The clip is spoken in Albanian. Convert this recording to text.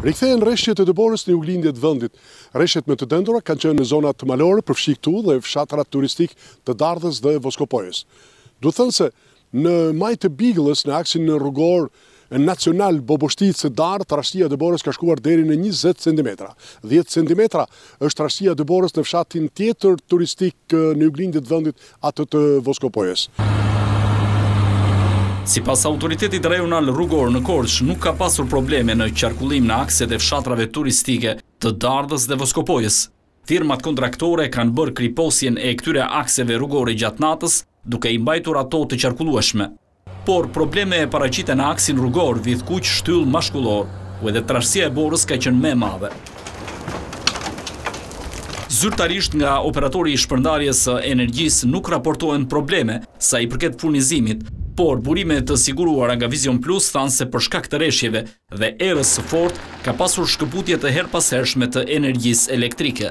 Rikthehen reshjet e dëborës në juglindje të vendit. Reshjet më të dendura kanë qenë në zonat malore, përfshirë këtu dhe fshatrat turistike të Dardhës dhe Voskopojës. Duhet thënë se në majë të Bigëllës, në aksin rrugor nacional Boboshticë-Dardhë, trashësia e dëborës ka shkuar deri në njëzet centimetra. Dhjetë centimetra është trashësia e dëborës në fshatin tjetër turistik në juglindje të vendit, atë të Voskopojës. Sipas autoritetit rajonal rrugor në Korçë nuk ka pasur probleme në qarkullim në akset e fshatrave turistike të Dardhës dhe Voskopojës. Firmat kontraktore kanë bërë kriposjen e këtyre akseve rrugore gjatë natës, duke i mbajtur ato të qarkullueshme. Por probleme paraqiten në aksin rrugor Vithkuq-Shtyllë-Mashkullor, ku edhe trashësia e borës ka qenë më e madhe. Zyrtarisht nga operatori i shpërndarjes së energjisë nuk raportohen probleme sa i përket furnizimit, por burime të siguruara nga Vizion Plus thanë se për shkak të reshjeve dhe erës së fortë ka pasur shkëputje të herëpashershme të energjisë elektrike.